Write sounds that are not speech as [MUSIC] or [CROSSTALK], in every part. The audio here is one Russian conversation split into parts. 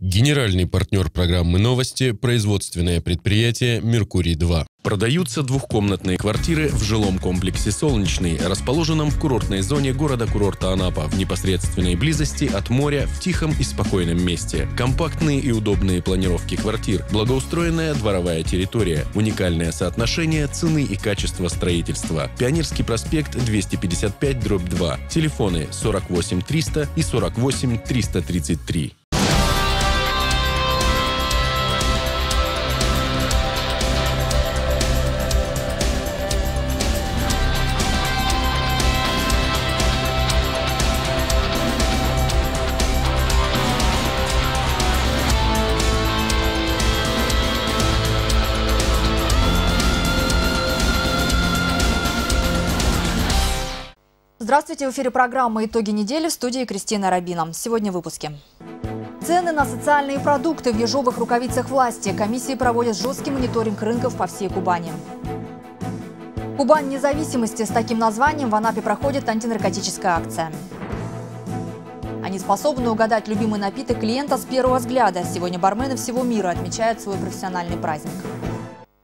Генеральный партнер программы «Новости» – производственное предприятие «Меркурий-2». Продаются двухкомнатные квартиры в жилом комплексе «Солнечный», расположенном в курортной зоне города-курорта Анапа, в непосредственной близости от моря, в тихом и спокойном месте. Компактные и удобные планировки квартир, благоустроенная дворовая территория, уникальное соотношение цены и качества строительства. Пионерский проспект 255, дробь 2. Телефоны 48 300 и 48 333. Здравствуйте, в эфире программа «Итоги недели» в студии Кристина Рабина. Сегодня в выпуске. Цены на социальные продукты в ежовых рукавицах власти. Комиссии проводят жесткий мониторинг рынков по всей Кубани. Кубань независимости с таким названием в Анапе проходит антинаркотическая акция. Они способны угадать любимый напиток клиента с первого взгляда. Сегодня бармены всего мира отмечают свой профессиональный праздник.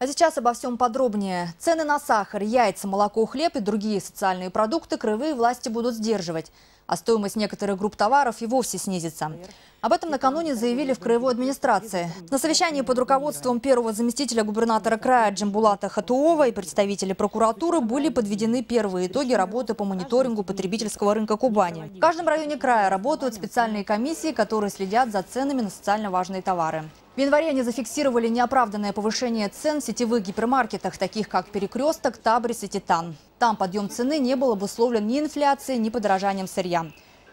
А сейчас обо всем подробнее. Цены на сахар, яйца, молоко, хлеб и другие социальные продукты краевые власти будут сдерживать. А стоимость некоторых групп товаров и вовсе снизится. Об этом накануне заявили в краевой администрации. На совещании под руководством первого заместителя губернатора края Джамбулата Хатуова и представителей прокуратуры были подведены первые итоги работы по мониторингу потребительского рынка Кубани. В каждом районе края работают специальные комиссии, которые следят за ценами на социально важные товары. В январе они зафиксировали неоправданное повышение цен в сетевых гипермаркетах, таких как «Перекресток», «Табрис» и «Титан». Там подъем цены не был обусловлен ни инфляцией, ни подорожанием сырья.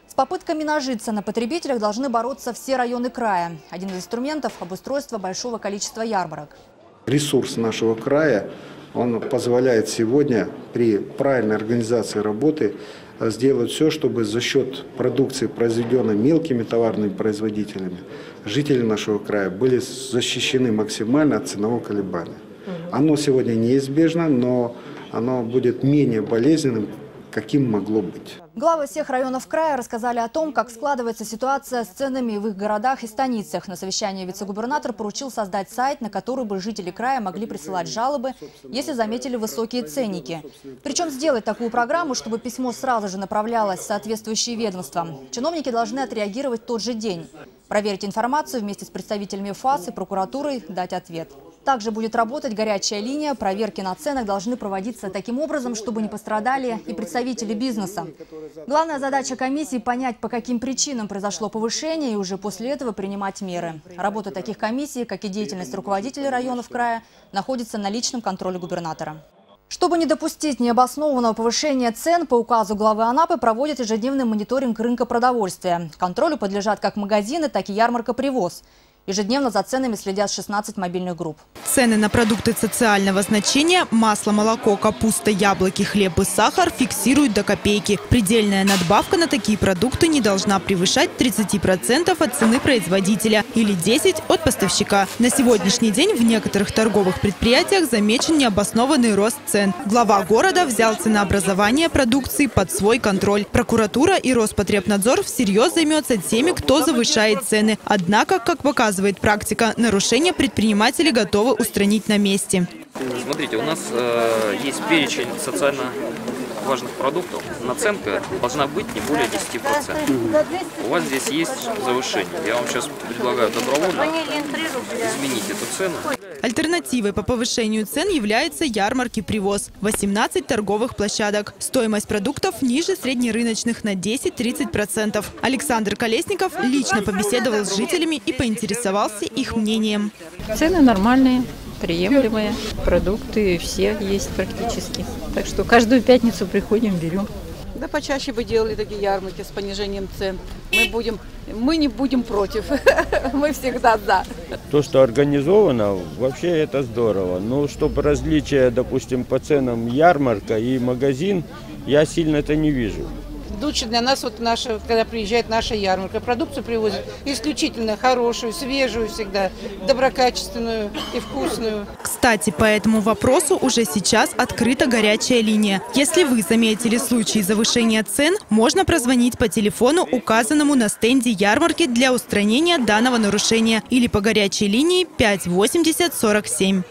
С попытками нажиться на потребителях должны бороться все районы края. Один из инструментов – обустройство большого количества ярмарок. Ресурс нашего края он позволяет сегодня при правильной организации работы сделать все, чтобы за счет продукции, произведенной мелкими товарными производителями, жители нашего края были защищены максимально от ценового колебания. Оно сегодня неизбежно, но оно будет менее болезненным, каким могло быть. Главы всех районов края рассказали о том, как складывается ситуация с ценами в их городах и станицах. На совещании вице-губернатор поручил создать сайт, на который бы жители края могли присылать жалобы, если заметили высокие ценники. Причем сделать такую программу, чтобы письмо сразу же направлялось в соответствующие ведомства. Чиновники должны отреагировать тот же день. Проверить информацию вместе с представителями ФАС и прокуратурой, дать ответ. Также будет работать горячая линия. Проверки на ценах должны проводиться таким образом, чтобы не пострадали и представители бизнеса. Главная задача комиссии – понять, по каким причинам произошло повышение и уже после этого принимать меры. Работа таких комиссий, как и деятельность руководителей районов края, находится на личном контроле губернатора. Чтобы не допустить необоснованного повышения цен, по указу главы Анапы проводят ежедневный мониторинг рынка продовольствия. Контролю подлежат как магазины, так и ярмарка «Привоз». Ежедневно за ценами следят 16 мобильных групп. Цены на продукты социального значения – масло, молоко, капуста, яблоки, хлеб и сахар – фиксируют до копейки. Предельная надбавка на такие продукты не должна превышать 30% от цены производителя или 10% от поставщика. На сегодняшний день в некоторых торговых предприятиях замечен необоснованный рост цен. Глава города взял ценообразование продукции под свой контроль. Прокуратура и Роспотребнадзор всерьез займется теми, кто завышает цены. Однако, как показывает показывает практика, нарушения предприниматели готовы устранить на месте. Смотрите, у нас э, есть перечень социально важных продуктов. Наценка должна быть не более 10%. У вас здесь есть завышение. Я вам сейчас предлагаю добровольно изменить эту цену. Альтернативой по повышению цен является ярмарки «Привоз». 18 торговых площадок. Стоимость продуктов ниже среднерыночных на 10-30%. Александр Колесников лично побеседовал с жителями и поинтересовался их мнением. Цены нормальные, приемлемые. Продукты все есть практически. Так что каждую пятницу приходим, берем. Да почаще бы делали такие ярмарки с понижением цен. Мы будем, мы не будем против. [LAUGHS] Мы всегда за. То, что организовано, вообще это здорово. Но чтобы различия, допустим, по ценам ярмарка и магазин, я сильно это не вижу. Лучше для нас, вот наша, когда приезжает наша ярмарка, продукцию привозят исключительно хорошую, свежую всегда, доброкачественную и вкусную. Кстати, по этому вопросу уже сейчас открыта горячая линия. Если вы заметили случаи завышения цен, можно прозвонить по телефону, указанному на стенде ярмарки для устранения данного нарушения или по горячей линии 580 47.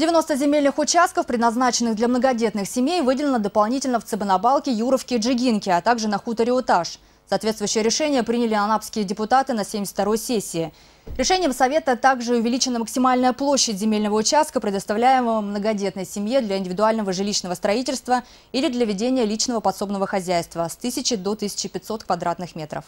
90 земельных участков, предназначенных для многодетных семей, выделено дополнительно в Цыбанабалке, Юровке и Джигинке, а также на хуторе Уташ. Соответствующее решение приняли анапские депутаты на 72-й сессии. Решением Совета также увеличена максимальная площадь земельного участка, предоставляемого многодетной семье для индивидуального жилищного строительства или для ведения личного подсобного хозяйства с 1000 до 1500 квадратных метров.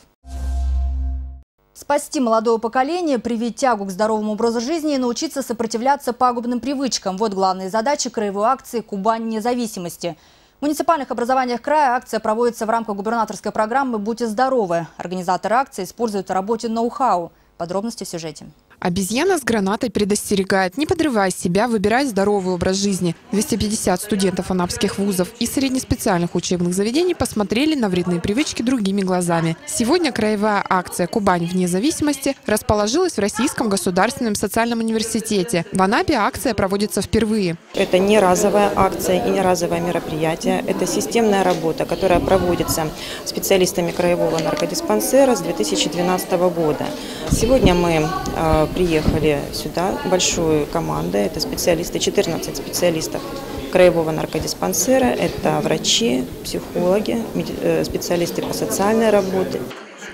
Спасти молодое поколение, привить тягу к здоровому образу жизни и научиться сопротивляться пагубным привычкам – вот главные задачи краевой акции «Кубань независимости». В муниципальных образованиях края акция проводится в рамках губернаторской программы «Будьте здоровы». Организаторы акции используют в работе ноу-хау. Подробности в сюжете. Обезьяна с гранатой предостерегает, не подрывай себя, выбирай здоровый образ жизни. 250 студентов анапских вузов и среднеспециальных учебных заведений посмотрели на вредные привычки другими глазами. Сегодня краевая акция «Кубань вне зависимости» расположилась в Российском государственном социальном университете. В Анапе акция проводится впервые. Это не разовая акция и не разовое мероприятие. Это системная работа, которая проводится специалистами краевого наркодиспансера с 2012 года. Сегодня мы э, приехали сюда. Большой командой, это специалисты, 14 специалистов краевого наркодиспансера, это врачи, психологи, э, специалисты по социальной работе.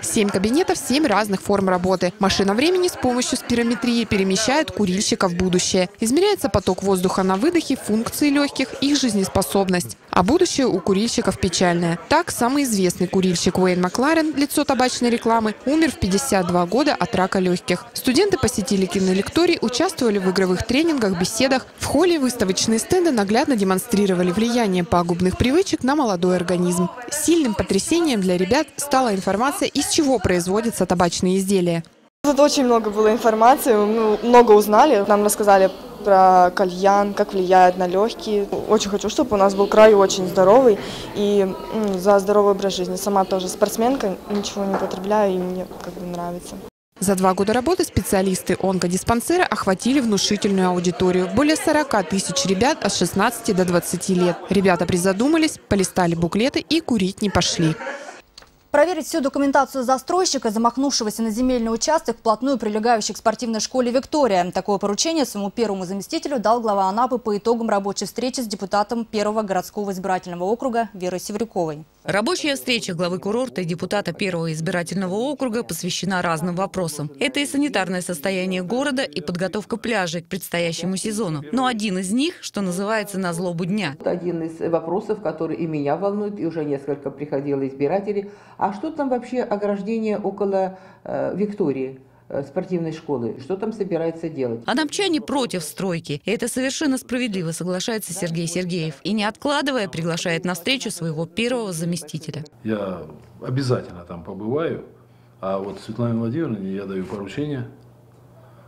Семь кабинетов, семь разных форм работы. Машина времени с помощью спирометрии перемещает курильщика в будущее. Измеряется поток воздуха на выдохе, функции легких, их жизнеспособность. А будущее у курильщиков печальное. Так, самый известный курильщик Уэйн Макларен, лицо табачной рекламы, умер в 52 года от рака легких. Студенты посетили кинолекторий, участвовали в игровых тренингах, беседах. В холле выставочные стенды наглядно демонстрировали влияние пагубных привычек на молодой организм. Сильным потрясением для ребят стала информация из чего производятся табачные изделия. Тут очень много было информации, мы много узнали. Нам рассказали про кальян, как влияет на легкие. Очень хочу, чтобы у нас был край очень здоровый и за здоровый образ жизни. Сама тоже спортсменка, ничего не потребляю и мне как бы нравится. За два года работы специалисты онкодиспансера охватили внушительную аудиторию. Более 40 тысяч ребят от 16 до 20 лет. Ребята призадумались, полистали буклеты и курить не пошли. Проверить всю документацию застройщика, замахнувшегося на земельный участок, вплотную прилегающий к спортивной школе «Виктория». Такое поручение своему первому заместителю дал глава Анапы по итогам рабочей встречи с депутатом первого городского избирательного округа Верой Севрюковой. Рабочая встреча главы курорта и депутата первого избирательного округа посвящена разным вопросам. Это и санитарное состояние города, и подготовка пляжей к предстоящему сезону. Но один из них, что называется, на злобу дня. Один из вопросов, который и меня волнует, и уже несколько приходило избирателей. А что там вообще ограждение около э, Виктории? Э, спортивной школы. Что там собирается делать? А намчане против стройки. И это совершенно справедливо, соглашается Сергей Сергеев. И не откладывая, приглашает на встречу своего первого заместителя. Я обязательно там побываю. А вот Светлане Владимировне я даю поручение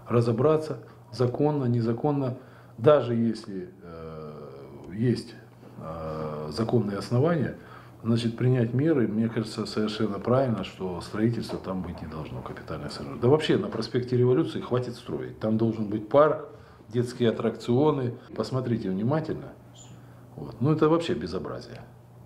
разобраться законно, незаконно. Даже если э, есть э, законные основания – значит, принять меры, мне кажется, совершенно правильно, что строительство там быть не должно, капитальное сооружение. Да вообще на проспекте Революции хватит строить. Там должен быть парк, детские аттракционы. Посмотрите внимательно. Вот. Ну это вообще безобразие.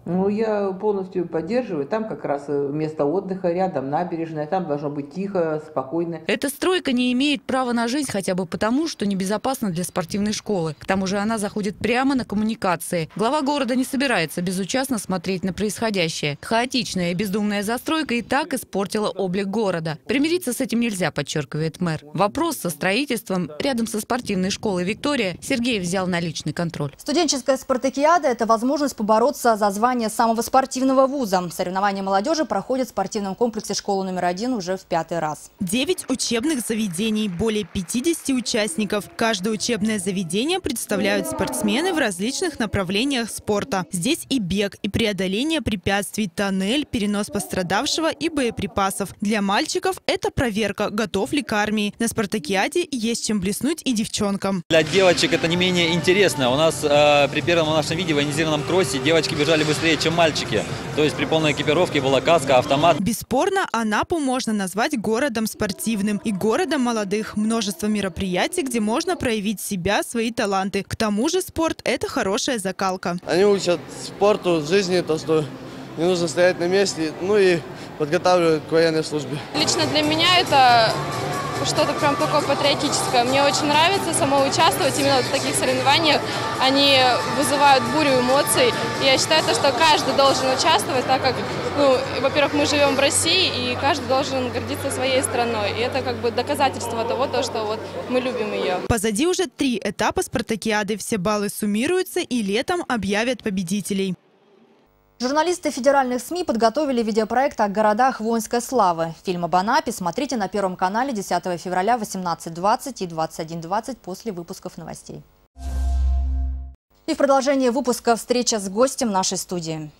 Ну, я полностью поддерживаю. Там как раз э, место отдыха рядом, набережная. Там должно быть тихо, спокойно. Эта стройка не имеет права на жизнь хотя бы потому, что небезопасна для спортивной школы. К тому же она заходит прямо на коммуникации. Глава города не собирается безучастно смотреть на происходящее. Хаотичная и бездумная застройка и так испортила облик города. Примириться с этим нельзя, подчеркивает мэр. Вопрос со строительством рядом со спортивной школой «Виктория» Сергей взял на личный контроль. Студенческая спартакиада – это возможность побороться за звание звание самого спортивного вуза. Соревнования молодежи проходят в спортивном комплексе школы номер один уже в пятый раз. Девять учебных заведений, более 50 участников. Каждое учебное заведение представляют спортсмены в различных направлениях спорта. Здесь и бег, и преодоление препятствий, тоннель, перенос пострадавшего и боеприпасов. Для мальчиков это проверка, готов ли к армии. На спартакиаде есть чем блеснуть и девчонкам. Для девочек это не менее интересно. У нас э, при первом нашем виде в ионизированном кроссе девочки бежали быстрее быстрее, чем мальчики. То есть при полной экипировке была каска, автомат. Бесспорно, Анапу можно назвать городом спортивным и городом молодых. Множество мероприятий, где можно проявить себя, свои таланты. К тому же спорт – это хорошая закалка. Они учат спорту, жизни, то, что не нужно стоять на месте, ну и подготавливают к военной службе. Лично для меня это что-то прям такое патриотическое. Мне очень нравится само участвовать именно в таких соревнованиях. Они вызывают бурю эмоций. И я считаю, что каждый должен участвовать, так как, ну, во-первых, мы живем в России, и каждый должен гордиться своей страной. И это как бы доказательство того, то, что вот мы любим ее. Позади уже три этапа спартакиады. Все баллы суммируются и летом объявят победителей. Журналисты федеральных СМИ подготовили видеопроект о городах воинской славы. Фильм об Анапе смотрите на Первом канале 10 февраля 18.20 и 21.20 после выпусков новостей. И в продолжение выпуска встреча с гостем нашей студии.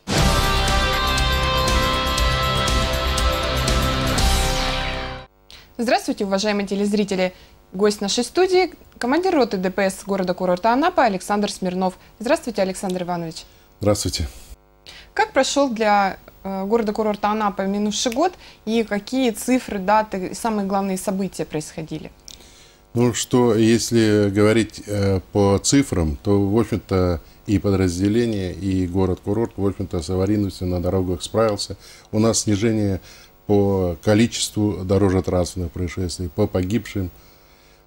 Здравствуйте, уважаемые телезрители! Гость нашей студии – командир роты ДПС города-курорта Анапа Александр Смирнов. Здравствуйте, Александр Иванович. Здравствуйте. Как прошел для э, города-курорта Анапа минувший год и какие цифры, даты и самые главные события происходили? Ну что, если говорить э, по цифрам, то, в общем-то, и подразделение, и город-курорт, в общем-то, с аварийностью на дорогах справился. У нас снижение по количеству дорожно-транспортных происшествий, по погибшим.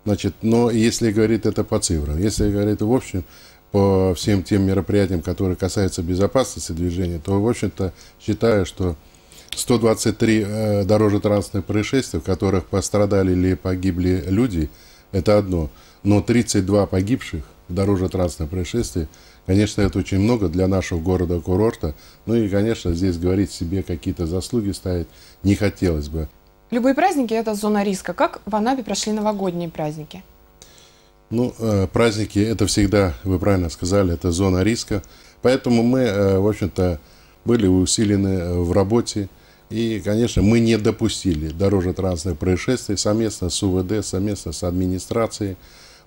Значит, но если говорить это по цифрам, если говорить в общем, по всем тем мероприятиям, которые касаются безопасности движения, то, в общем-то, считаю, что 123 э, дорожно-транспортных происшествия, в которых пострадали или погибли люди, это одно. Но 32 погибших в дорожно-транспортных происшествиях, конечно, это очень много для нашего города-курорта. Ну и, конечно, здесь говорить себе какие-то заслуги ставить не хотелось бы. Любые праздники – это зона риска. Как в Анапе прошли новогодние праздники? Ну, э, праздники – это всегда, вы правильно сказали, это зона риска. Поэтому мы, э, в общем-то, были усилены э, в работе. И, конечно, мы не допустили дорожно-транспортных происшествий совместно с УВД, совместно с администрацией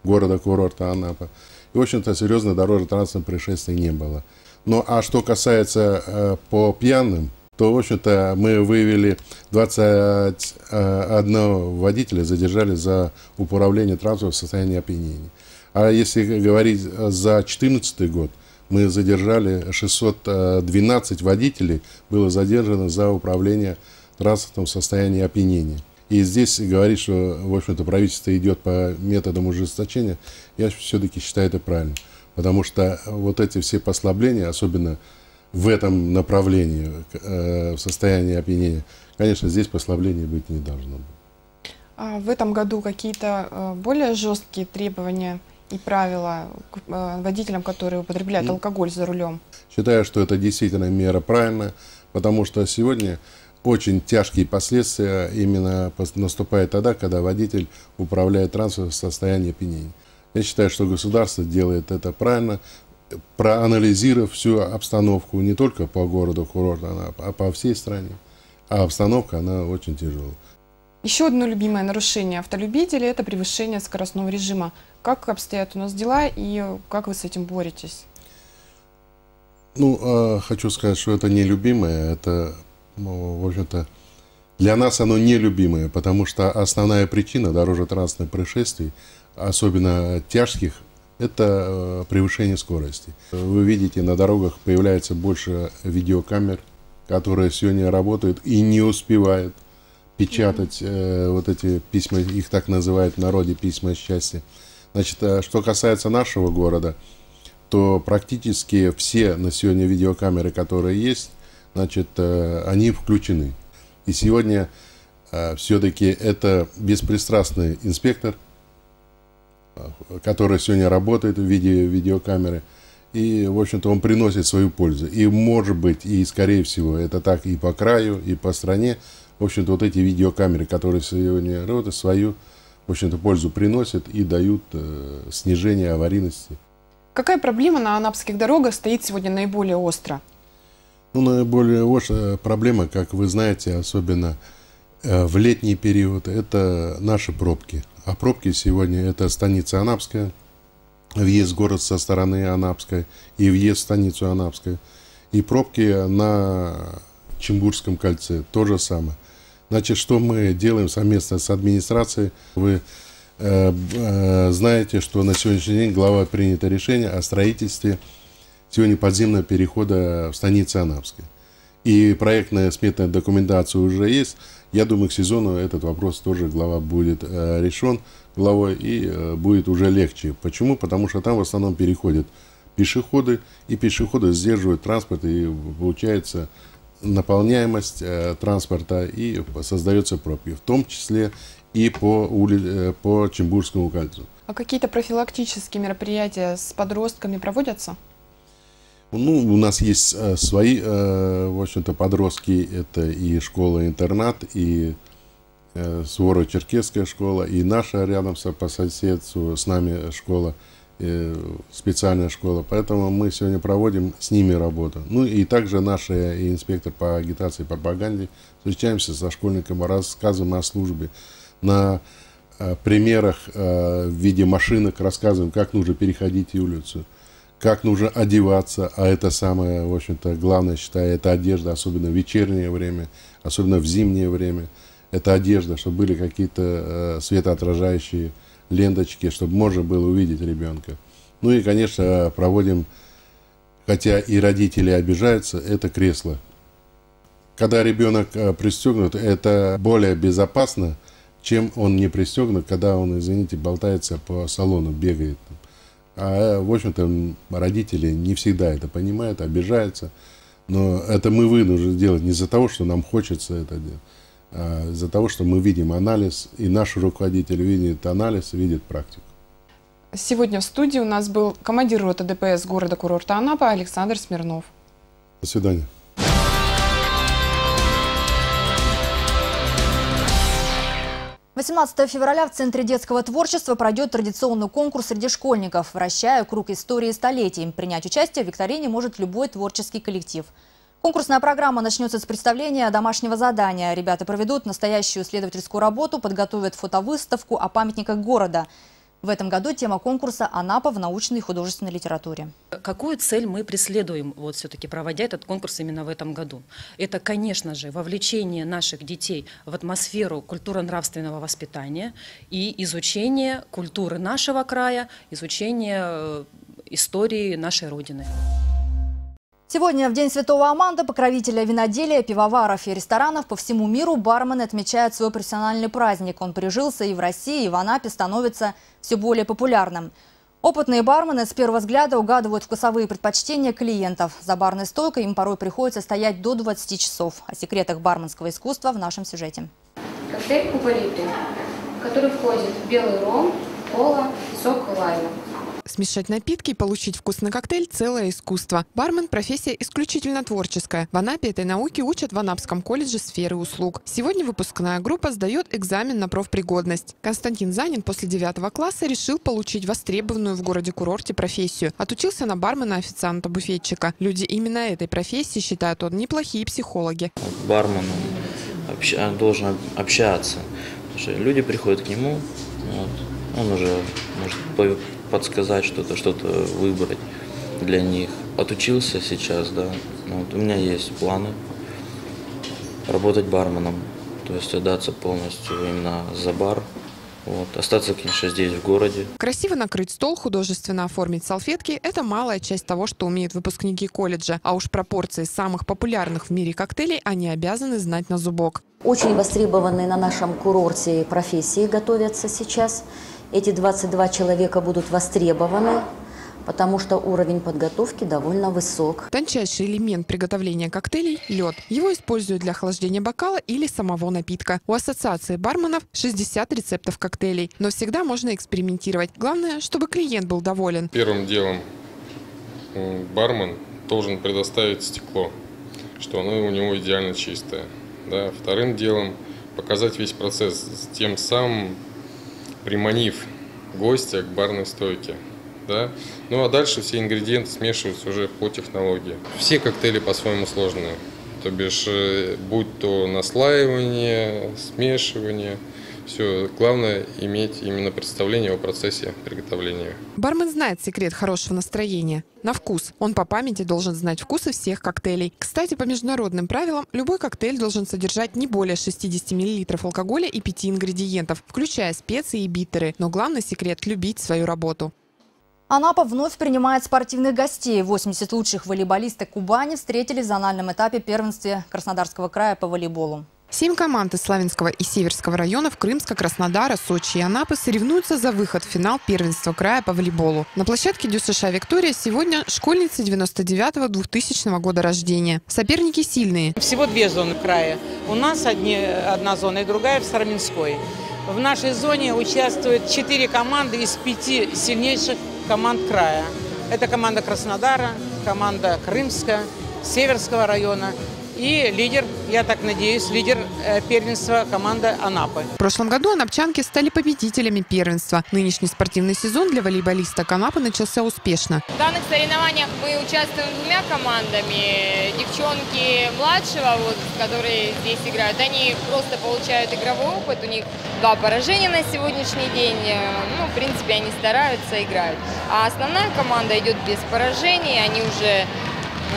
города-курорта Анапа. И, в общем-то, серьезно дорожно-транспортных происшествий не было. Ну, а что касается по пьяным, то, в общем-то, мы выявили 21 водителя, задержали за управление транспортом в состоянии опьянения. А если говорить за 2014 год, мы задержали 612 водителей, было задержано за управление транспортом в состоянии опьянения. И здесь говорить, что, в общем-то, правительство идет по методам ужесточения, я все-таки считаю это правильно. Потому что вот эти все послабления, особенно в этом направлении, э, в состоянии опьянения, конечно, здесь послабления быть не должно. А в этом году какие-то э, более жесткие требования и правила э, водителям, которые употребляют ну, алкоголь за рулем? Считаю, что это действительно мера правильная, потому что сегодня очень тяжкие последствия именно наступают тогда, когда водитель управляет транспортом в состоянии опьянения. Я считаю, что государство делает это правильно, проанализировав всю обстановку не только по городу курорта, а по всей стране. А обстановка, она очень тяжелая. Еще одно любимое нарушение автолюбителей – это превышение скоростного режима. Как обстоят у нас дела и как вы с этим боретесь? Ну, э, хочу сказать, что это не любимое, это, ну, в общем-то, для нас оно нелюбимое, потому что основная причина дорожно-транспортных происшествий, особенно тяжких, это э, превышение скорости. Вы видите, на дорогах появляется больше видеокамер, которые сегодня работают и не успевают печатать э, вот эти письма, их так называют в народе письма счастья. Значит, э, что касается нашего города, то практически все на сегодня видеокамеры, которые есть, значит, э, они включены. И сегодня э, все-таки это беспристрастный инспектор – которая сегодня работает в виде видеокамеры. И, в общем-то, он приносит свою пользу. И, может быть, и, скорее всего, это так и по краю, и по стране. В общем-то, вот эти видеокамеры, которые сегодня работают, свою, в общем-то, пользу приносят и дают э, снижение аварийности. Какая проблема на анапских дорогах стоит сегодня наиболее остро? Ну, наиболее острая проблема, как вы знаете, особенно э, в летний период, это наши пробки. А пробки сегодня это станица Анапская, въезд в город со стороны Анапской и въезд в станицу Анапская. И пробки на Чембурском кольце то же самое. Значит, что мы делаем совместно с администрацией? Вы э, э, знаете, что на сегодняшний день глава принято решение о строительстве сегодня подземного перехода в станице Анапской. И проектная сметная документация уже есть. Я думаю, к сезону этот вопрос тоже глава будет э, решен главой и э, будет уже легче. Почему? Потому что там в основном переходят пешеходы, и пешеходы сдерживают транспорт, и получается наполняемость э, транспорта и создается пробки, в том числе и по, ули, э, по Чембурскому кольцу. А какие-то профилактические мероприятия с подростками проводятся? Ну, у нас есть э, свои, э, в общем-то, подростки. Это и школа-интернат, и э, Суворо-Черкесская школа, и наша рядом по соседству с нами школа – Э, специальная школа. Поэтому мы сегодня проводим с ними работу. Ну и также наш инспектор по агитации и пропаганде встречаемся со школьниками, рассказываем о службе. На примерах в виде машинок рассказываем, как нужно переходить улицу, как нужно одеваться, а это самое, в общем-то, главное, считаю, это одежда, особенно в вечернее время, особенно в зимнее время. Это одежда, чтобы были какие-то светоотражающие ленточки, чтобы можно было увидеть ребенка. Ну и, конечно, проводим, хотя и родители обижаются, это кресло. Когда ребенок э, пристегнут, это более безопасно, чем он не пристегнут, когда он, извините, болтается по салону, бегает. А, в общем-то, родители не всегда это понимают, обижаются. Но это мы вынуждены делать не из-за того, что нам хочется это делать, а, из-за того, что мы видим анализ, и наш руководитель видит анализ, видит практику. Сегодня в студии у нас был командир роты ДПС города-курорта Анапа Александр Смирнов. До свидания. Восемнадцатого февраля в Центре детского творчества пройдет традиционный конкурс среди школьников «Вращая круг истории столетий». Принять участие в викторине может любой творческий коллектив – Конкурсная программа начнется с представления домашнего задания. Ребята проведут настоящую исследовательскую работу, подготовят фотовыставку о памятниках города. В этом году тема конкурса «Анапа в научной и художественной литературе». Какую цель мы преследуем, вот все-таки проводя этот конкурс именно в этом году? Это, конечно же, вовлечение наших детей в атмосферу культурно-нравственного воспитания и изучение культуры нашего края, изучение э, истории нашей Родины. Сегодня, в День Святого Аманда, покровителя виноделия, пивоваров и ресторанов по всему миру бармены отмечают свой профессиональный праздник. Он прижился и в России, и в Анапе становится все более популярным. Опытные бармены с первого взгляда угадывают вкусовые предпочтения клиентов. За барной стойкой им порой приходится стоять до 20 часов. О секретах барменского искусства в нашем сюжете. Коктейль Куба который входит в белый ром, кола сок лайма. Смешать напитки и получить вкусный коктейль – целое искусство. Бармен – профессия исключительно творческая. В Анапе этой науке учат в Анапском колледже сферы услуг. Сегодня выпускная группа сдает экзамен на профпригодность. Константин Занин после девятого класса решил получить востребованную в городе-курорте профессию. Отучился на бармена-официанта-буфетчика. Люди именно этой профессии считают он неплохие психологи. Бармен общ... должен общаться. Люди приходят к нему, вот, он уже может подсказать что-то, что-то выбрать для них. Отучился сейчас, да. Ну, вот у меня есть планы работать барменом, то есть отдаться полностью именно за бар. Вот. Остаться, конечно, здесь, в городе. Красиво накрыть стол, художественно оформить салфетки – это малая часть того, что умеют выпускники колледжа. А уж пропорции самых популярных в мире коктейлей они обязаны знать на зубок. Очень востребованные на нашем курорте профессии готовятся сейчас. Эти 22 человека будут востребованы, потому что уровень подготовки довольно высок. Тончайший элемент приготовления коктейлей – лед. Его используют для охлаждения бокала или самого напитка. У ассоциации барменов 60 рецептов коктейлей, но всегда можно экспериментировать. Главное, чтобы клиент был доволен. Первым делом бармен должен предоставить стекло, что оно у него идеально чистое. Да. Вторым делом показать весь процесс, тем самым приманив гостя к барной стойке. Да? Ну а дальше все ингредиенты смешиваются уже по технологии. Все коктейли по-своему сложные. То бишь, э, будь то наслаивание, смешивание, Все, главное иметь именно представление о процессе приготовления. Бармен знает секрет хорошего настроения. На вкус. Он по памяти должен знать вкусы всех коктейлей. Кстати, по международным правилам, любой коктейль должен содержать не более 60 мл алкоголя и 5 ингредиентов, включая специи и битеры. Но главный секрет – любить свою работу. Анапа вновь принимает спортивных гостей. 80 лучших волейболисток Кубани встретились в зональном этапе первенстве Краснодарского края по волейболу. Семь команд из Славянского и Северского районов Крымска, Краснодара, Сочи и Анапы соревнуются за выход в финал первенства края по волейболу. На площадке ДЮСШ «Виктория» сегодня школьницы 99-2000 года рождения. Соперники сильные. Всего две зоны края. У нас одни, одна зона и другая в Сарминской. В нашей зоне участвуют четыре команды из пяти сильнейших команд края. Это команда Краснодара, команда Крымска, Северского района и лидер, я так надеюсь, лидер э, первенства команда Анапы. В прошлом году анапчанки стали победителями первенства. Нынешний спортивный сезон для волейболиста Анапы начался успешно. В данных соревнованиях мы участвуем двумя командами. Девчонки младшего, вот, которые здесь играют, они просто получают игровой опыт. У них два поражения на сегодняшний день. Ну, в принципе, они стараются, играют. А основная команда идет без поражений. Они уже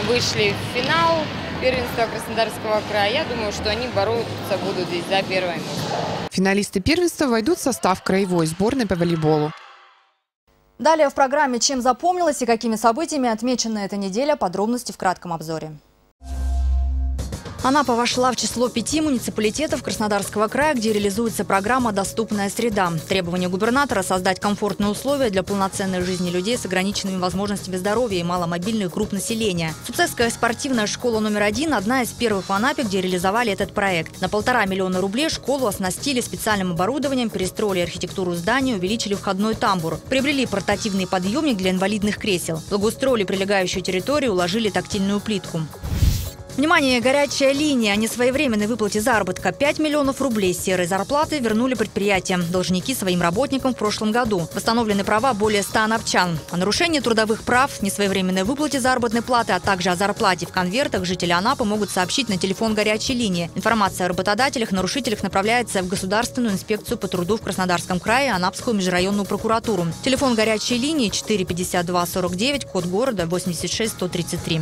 вышли в финал первенства Краснодарского края. Я думаю, что они бороться будут здесь за первое место. Финалисты первенства войдут в состав краевой сборной по волейболу. Далее в программе «Чем запомнилось» и какими событиями отмечена эта неделя, подробности в кратком обзоре. Анапа вошла в число пяти муниципалитетов Краснодарского края, где реализуется программа «Доступная среда». Требование губернатора – создать комфортные условия для полноценной жизни людей с ограниченными возможностями здоровья и маломобильных групп населения. Суцевская спортивная школа номер один – одна из первых в Анапе, где реализовали этот проект. На полтора миллиона рублей школу оснастили специальным оборудованием, перестроили архитектуру здания, увеличили входной тамбур, приобрели портативный подъемник для инвалидных кресел, благоустроили прилегающую территорию, уложили тактильную плитку. Внимание, горячая линия о несвоевременной выплате заработка. 5 миллионов рублей серой зарплаты вернули предприятиям. Должники своим работникам в прошлом году. Восстановлены права более 100 анапчан. О нарушении трудовых прав, несвоевременной выплате заработной платы, а также о зарплате в конвертах жители Анапы могут сообщить на телефон горячей линии. Информация о работодателях, нарушителях направляется в Государственную инспекцию по труду в Краснодарском крае Анапскую межрайонную прокуратуру. Телефон горячей линии 452 49, код города 86 133.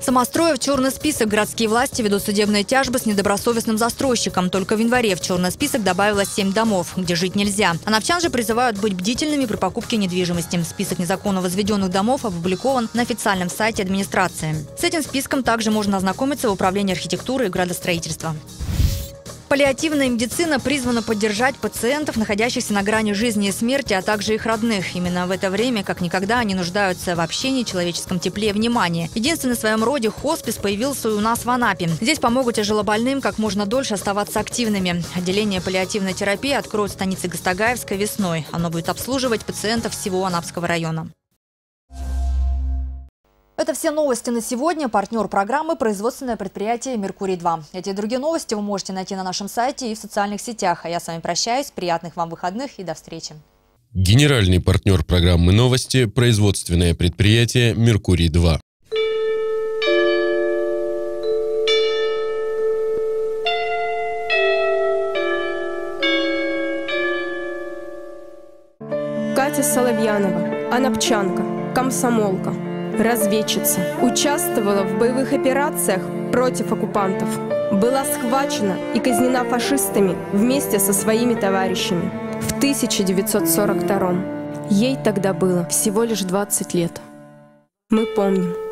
Самостроя в черный список городские власти ведут судебные тяжбы с недобросовестным застройщиком. Только в январе в черный список добавилось 7 домов, где жить нельзя. А же призывают быть бдительными при покупке недвижимости. Список незаконно возведенных домов опубликован на официальном сайте администрации. С этим списком также можно ознакомиться в Управлении архитектуры и градостроительства. Паллиативная медицина призвана поддержать пациентов, находящихся на грани жизни и смерти, а также их родных. Именно в это время, как никогда, они нуждаются в общении, человеческом тепле и внимании. Единственный в своем роде хоспис появился у нас в Анапе. Здесь помогут тяжелобольным как можно дольше оставаться активными. Отделение паллиативной терапии откроют в станице Гастагаевской весной. Оно будет обслуживать пациентов всего Анапского района. Это все новости на сегодня. Партнер программы – производственное предприятие «Меркурий-2». Эти и другие новости вы можете найти на нашем сайте и в социальных сетях. А я с вами прощаюсь. Приятных вам выходных и до встречи. Генеральный партнер программы «Новости» – производственное предприятие «Меркурий-2». Катя Соловьянова, анапчанка, комсомолка – разведчица. Участвовала в боевых операциях против оккупантов. Была схвачена и казнена фашистами вместе со своими товарищами в 1942 Ей тогда было всего лишь 20 лет. Мы помним.